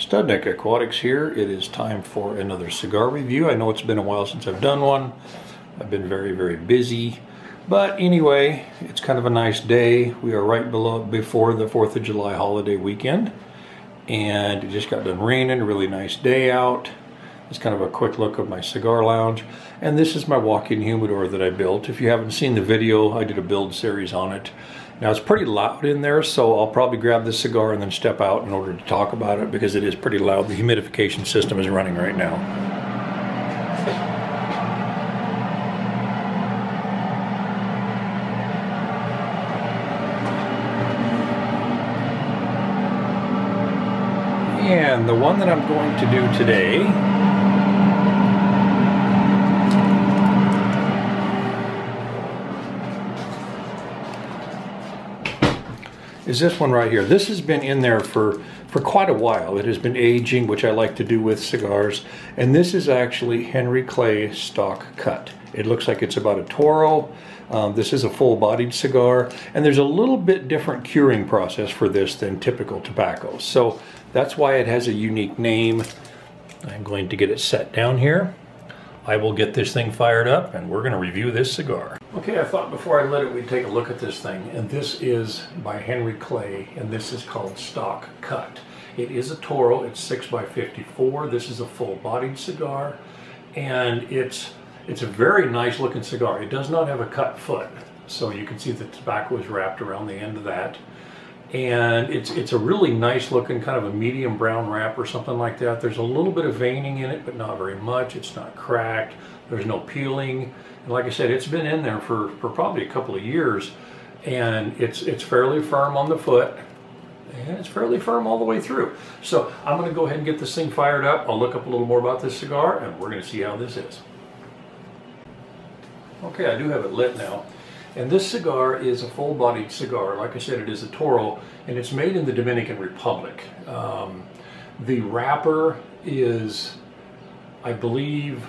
Studnicka Aquatics here. It is time for another cigar review. I know it's been a while since I've done one. I've been very, very busy. But anyway, it's kind of a nice day. We are right below before the 4th of July holiday weekend. And it just got done raining, really nice day out. It's kind of a quick look of my cigar lounge. And this is my walk-in humidor that I built. If you haven't seen the video, I did a build series on it. Now it's pretty loud in there, so I'll probably grab the cigar and then step out in order to talk about it because it is pretty loud. The humidification system is running right now. And the one that I'm going to do today is this one right here. This has been in there for, for quite a while. It has been aging, which I like to do with cigars. And this is actually Henry Clay Stalk Cut. It looks like it's about a Toro. Um, this is a full-bodied cigar, and there's a little bit different curing process for this than typical tobacco. So that's why it has a unique name. I'm going to get it set down here. I will get this thing fired up and we're going to review this cigar. Okay, I thought before I lit it we'd take a look at this thing. And this is by Henry Clay and this is called Stalk Cut. It is a Toro, it's 6 by 54 This is a full-bodied cigar and it's, it's a very nice looking cigar. It does not have a cut foot. So you can see the tobacco is wrapped around the end of that and it's it's a really nice looking kind of a medium brown wrap or something like that. There's a little bit of veining in it, but not very much. It's not cracked. There's no peeling. And like I said, it's been in there for, for probably a couple of years, and it's it's fairly firm on the foot, and it's fairly firm all the way through. So I'm going to go ahead and get this thing fired up. I'll look up a little more about this cigar, and we're going to see how this is. Okay, I do have it lit now. And this cigar is a full-bodied cigar. Like I said, it is a Toro, and it's made in the Dominican Republic. Um, the wrapper is, I believe,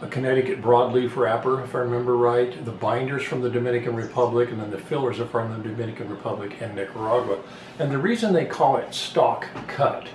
a Connecticut broadleaf wrapper, if I remember right. The binders from the Dominican Republic, and then the fillers are from the Dominican Republic and Nicaragua. And the reason they call it Stalk Cut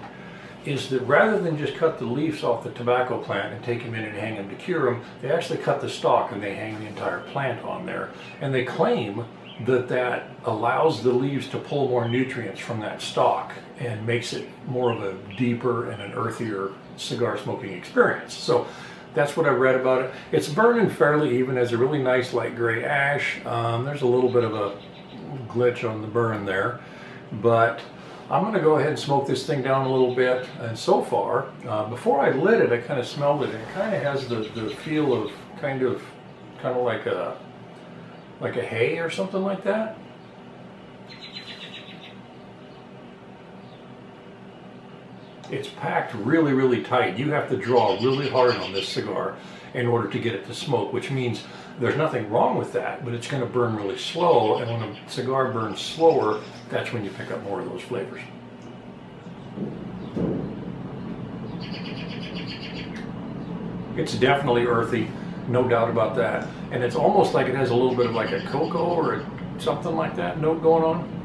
is that rather than just cut the leaves off the tobacco plant and take them in and hang them to cure them, they actually cut the stalk and they hang the entire plant on there. And they claim that that allows the leaves to pull more nutrients from that stalk and makes it more of a deeper and an earthier cigar smoking experience. So that's what I read about it. It's burning fairly even as a really nice light gray ash. Um, there's a little bit of a glitch on the burn there, but I'm going to go ahead and smoke this thing down a little bit. And so far, uh, before I lit it, I kind of smelled it. It kind of has the, the feel of kind of kind of like a like a hay or something like that. It's packed really, really tight. You have to draw really hard on this cigar in order to get it to smoke, which means there's nothing wrong with that, but it's going to burn really slow. And when a cigar burns slower, that's when you pick up more of those flavors. It's definitely earthy, no doubt about that. And it's almost like it has a little bit of like a cocoa or something like that note going on.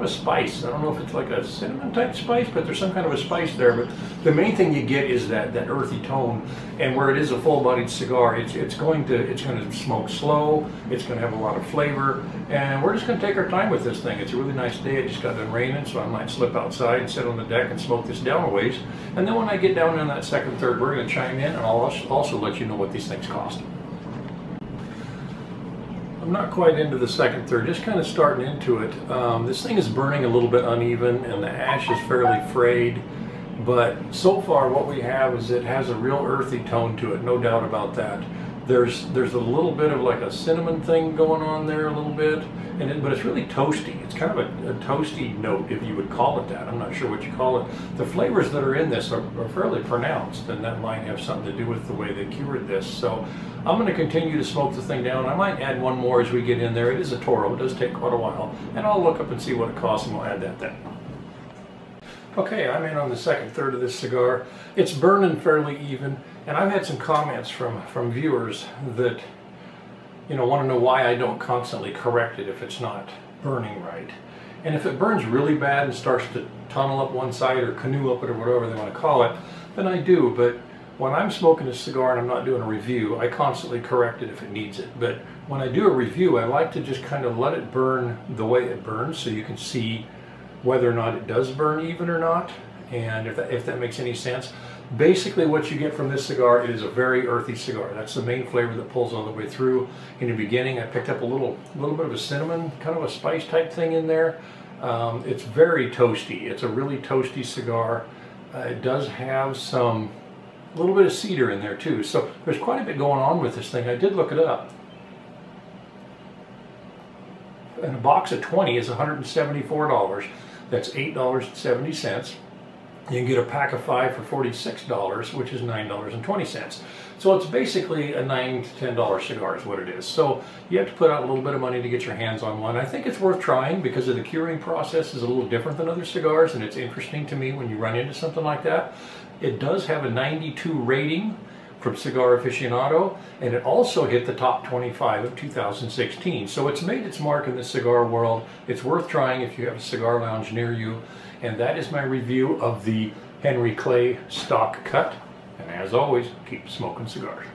Of a spice. I don't know if it's like a cinnamon type spice, but there's some kind of a spice there. But the main thing you get is that that earthy tone. And where it is a full-bodied cigar, it's it's going to it's going to smoke slow. It's going to have a lot of flavor, and we're just going to take our time with this thing. It's a really nice day. It just got done raining, so I might slip outside and sit on the deck and smoke this down a ways. And then when I get down in that second third, we're going to chime in, and I'll also let you know what these things cost. Not quite into the second third, just kind of starting into it. Um, this thing is burning a little bit uneven and the ash is fairly frayed, but so far what we have is it has a real earthy tone to it, no doubt about that. There's there's a little bit of like a cinnamon thing going on there a little bit, and it, but it's really toasty. It's kind of a, a, toasty note, if you would call it that. I'm not sure what you call it. The flavors that are in this are, are fairly pronounced, and that might have something to do with the way they cured this. So I'm going to continue to smoke the thing down. I might add one more as we get in there. It is a Toro. It does take quite a while, and I'll look up and see what it costs, and we'll add that then. Okay, I'm in on the second third of this cigar. It's burning fairly even, and I've had some comments from, from viewers that you know, want to know why I don't constantly correct it if it's not burning right. And if it burns really bad and starts to tunnel up one side or canoe up it or whatever they want to call it, then I do. But when I'm smoking a cigar and I'm not doing a review, I constantly correct it if it needs it. But when I do a review, I like to just kind of let it burn the way it burns so you can see whether or not it does burn even or not. And if that, if that makes any sense. Basically what you get from this cigar is a very earthy cigar. That's the main flavor that pulls all the way through. In the beginning I picked up a little, little bit of a cinnamon, kind of a spice type thing in there. Um, it's very toasty. It's a really toasty cigar. Uh, it does have some, a little bit of cedar in there too. So there's quite a bit going on with this thing. I did look it up. And a box of 20 is $174. That's $8.70. You can get a pack of five for $46, which is $9.20. So it's basically a 9 to $10 cigar is what it is. So you have to put out a little bit of money to get your hands on one. I think it's worth trying because of the curing process is a little different than other cigars and it's interesting to me when you run into something like that. It does have a 92 rating from Cigar Aficionado, and it also hit the top 25 of 2016. So it's made its mark in the cigar world. It's worth trying if you have a cigar lounge near you. And that is my review of the Henry Clay Stalk Cut. And as always, keep smoking cigars.